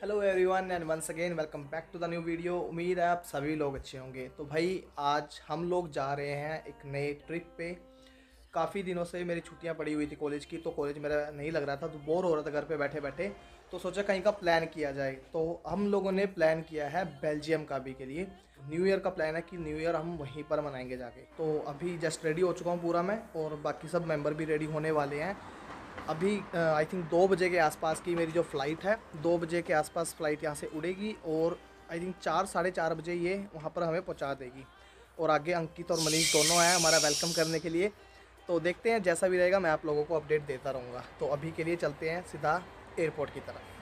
Hello everyone and once again welcome back to the new video उम्मीद है आप सभी लोग अच्छे होंगे। तो भाई, आज हम लोग जा रहे हैं एक नए ट्रिप पे। काफ़ी दिनों से मेरी छुट्टियाँ पड़ी हुई थी कॉलेज की तो कॉलेज मेरा नहीं लग रहा था तो बोर हो रहा था घर पे बैठे बैठे तो सोचा कहीं का प्लान किया जाए। तो हम लोगों ने प्लान किया है बेल्जियम का भी के लिए। न्यू ईयर का प्लान है कि न्यू ईयर हम वहीं पर मनाएँगे जाके। तो अभी जस्ट रेडी हो चुका हूँ पूरा मैं और बाकी सब मेंबर भी रेडी होने वाले हैं। अभी आई थिंक दो बजे के आसपास की मेरी जो फ़्लाइट है दो बजे के आसपास फ़्लाइट यहाँ से उड़ेगी और आई थिंक चार साढ़े चार बजे ये वहाँ पर हमें पहुँचा देगी। और आगे अंकित और मनीष दोनों आए हमारा वेलकम करने के लिए। तो देखते हैं जैसा भी रहेगा मैं आप लोगों को अपडेट देता रहूँगा। तो अभी के लिए चलते हैं सीधा एयरपोर्ट की तरफ़।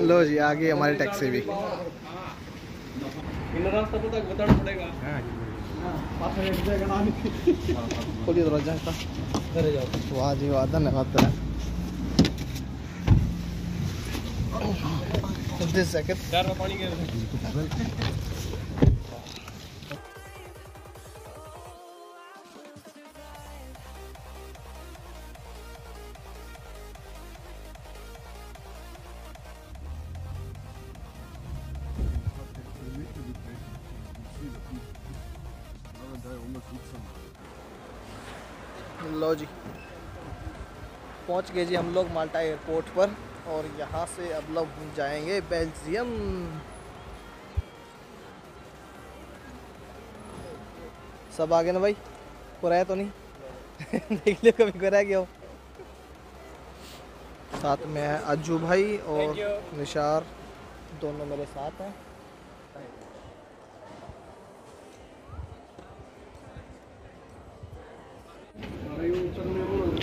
लो जी आ गई हमारी टैक्सी भी। इन रास्ता पता बताना पड़ेगा। खोलिए दरवाज़ा इसका। अरे जाओ। वाह जी वाह धन्यवाद तेरा. पानी के लो जी। पहुँच गए जी हम लोग माल्टा एयरपोर्ट पर और यहाँ से अब लोग जाएँगे बेल्जियम। सब आ गए ना भाई? कुराया तो नहीं? देख लियो कभी कुराया क्या हो? साथ में है अज्जू भाई और निशार दोनों मेरे साथ हैं।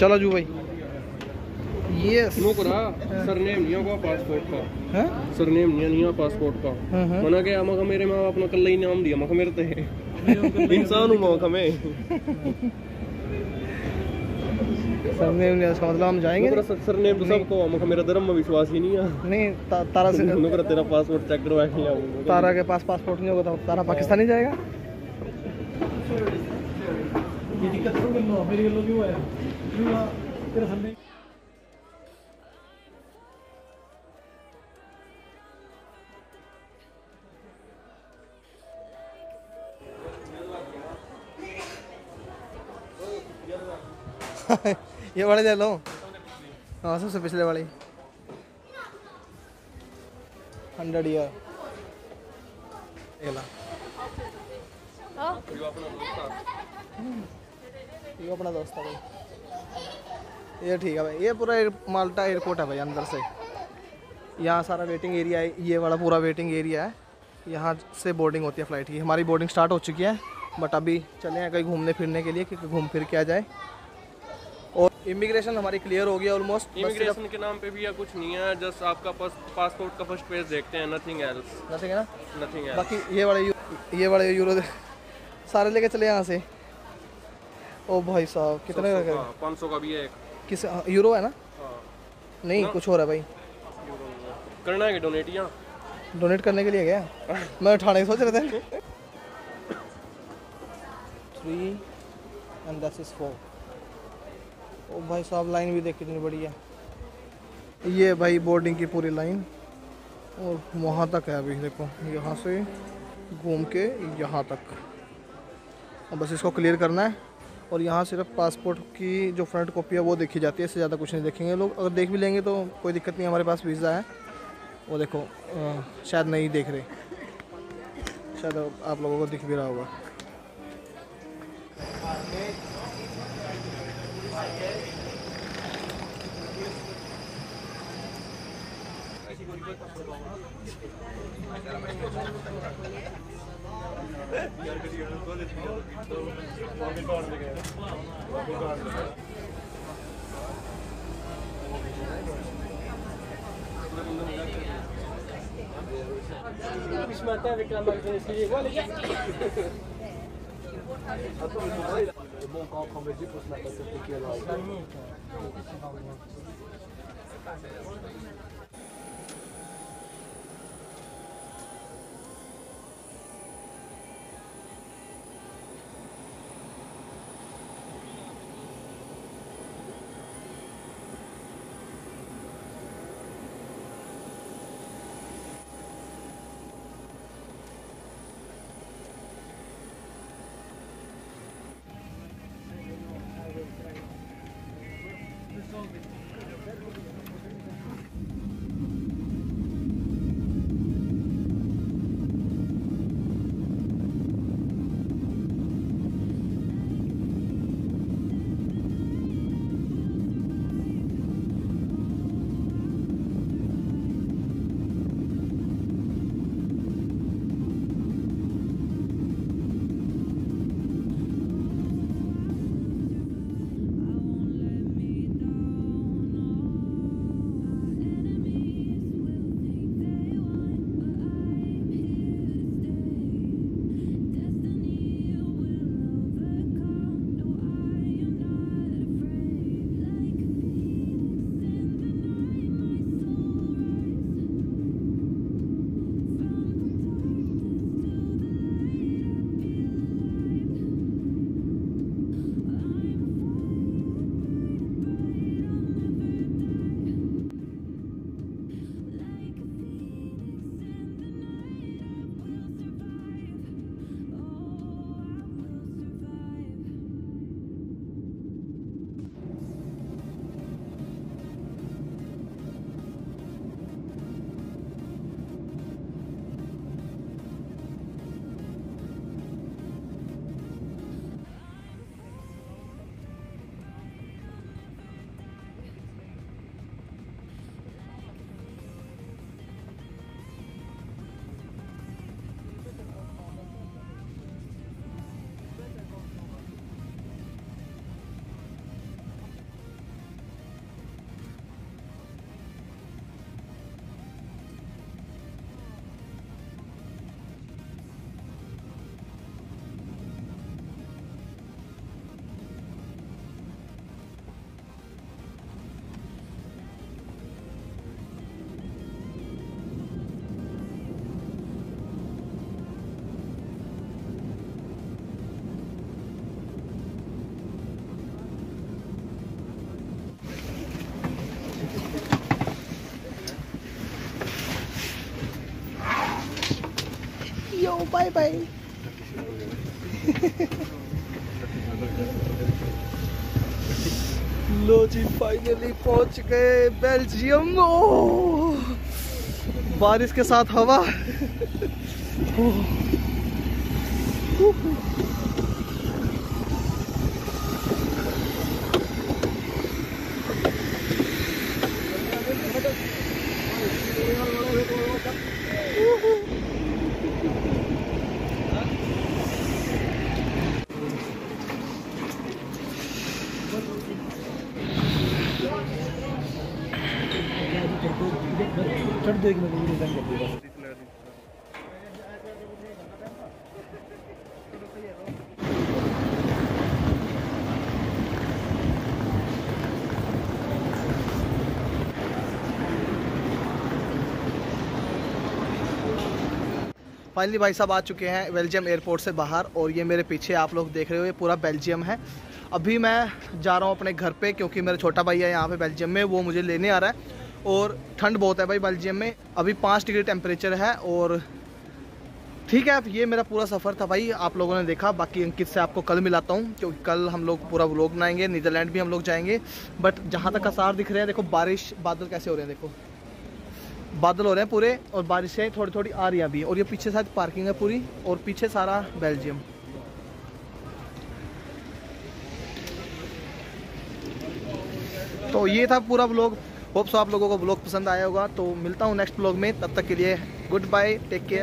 चलो अज्जू भाई। यस नो करा सरनेम नहीं होगा पासपोर्ट का। हैं? सरनेम नहीं नहीं पासपोर्ट का। हाँ हाँ। मना के मका मेरे माँ बाप ने कल ही नाम दिया मका मेरे ते। इंसान हूँ मका मैं। सरनेम नहीं इसका मतलब हम जाएँगे नुकरा सरनेम तो सबको मका मेरा धर्म में विश्वास ही नहीं है। नहीं ता, तारा से नुकरा तेरा पासपोर्ट चेक करवा के आऊँगा। तारा के पास पासपोर्ट नहीं होगा तो तारा पाकिस्तानी जाएगा। ये वाले ले लो। हाँ सबसे पिछले वाली। Hundred year. ये ये अपना दोस्त है भाई। ये ठीक है भाई ये पूरा माल्टा एयरपोर्ट है भाई अंदर से। यहाँ सारा वेटिंग एरिया है ये वाला पूरा वेटिंग एरिया है। यहाँ से बोर्डिंग होती है फ़्लाइट की। हमारी बोर्डिंग स्टार्ट हो चुकी है बट अभी चले हैं कहीं घूमने फिरने के लिए कि घूम फिर के आ जाए। और इमिग्रेशन हमारी क्लियर हो गया ऑलमोस्ट इमिग्रेशन के नाम पे भी या कुछ नहीं है जस्ट आपका पासपोर्ट का फ़र्स्ट पेज देखते हैं नथिंग एल्स नथिंग है ना? नथिंग बाकी ये वाले ये वाले यूरो सारे लेके चले यहाँ से। ओ भाई साहब कितने का करें? पाँच सौ का भी है एक। किस यूरो है ना? हाँ। नहीं कुछ हो रहा है भाई। है। करना है डोनेट यहाँ? डोनेट करने के लिए गया मैं उठाने की सोच रहे थे। थ्री एंड दस इज़ फोर ओ भाई साहब लाइन भी देख कितनी बड़ी है। ये भाई बोर्डिंग की पूरी लाइन और वहाँ तक है अभी देखो यहाँ से घूम के यहाँ तक। और बस इसको क्लियर करना है। और यहाँ सिर्फ़ पासपोर्ट की जो फ्रंट कॉपी है वो देखी जाती है इससे ज़्यादा कुछ नहीं देखेंगे लोग। अगर देख भी लेंगे तो कोई दिक्कत नहीं हमारे पास वीज़ा है। वो देखो अ, शायद नहीं देख रहे। शायद आप लोगों को दिख भी रहा होगा। ce matin les bon quand on on se la là. Bye लो जी फाइनली पहुँच गए बेल्जियम ओ बारिश के साथ हवा. चढ़ वीडियो कर फाइनली भाई साहब आ चुके हैं बेल्जियम एयरपोर्ट से बाहर और ये मेरे पीछे आप लोग देख रहे हो, ये पूरा बेल्जियम है। अभी मैं जा रहा हूँ अपने घर पे, क्योंकि मेरा छोटा भाई है यहाँ पे बेल्जियम में, वो मुझे लेने आ रहा है। और ठंड बहुत है भाई बेल्जियम में। अभी पाँच डिग्री टेम्परेचर है और ठीक है ये मेरा पूरा सफ़र था भाई, आप लोगों ने देखा। बाकी अंकित से आपको कल मिलाता हूँ, क्योंकि कल हम लोग पूरा व्लॉग बनाएँगे नीदरलैंड भी हम लोग जाएँगे। बट जहाँ तक आसार दिख रहे हैं, देखो बारिश, बादल कैसे हो रहे हैं, देखो। बादल हो रहे हैं पूरे और बारिशें थोड़ी थोड़ी आ रही अभी। और ये पीछे शायद पार्किंग है पूरी और पीछे सारा बेल्जियम। तो ये था पूरा ब्लॉग होप्स आप लोगों को ब्लॉग पसंद आया होगा तो मिलता हूँ नेक्स्ट ब्लॉग में, तब तक के लिए गुड बाय टेक केयर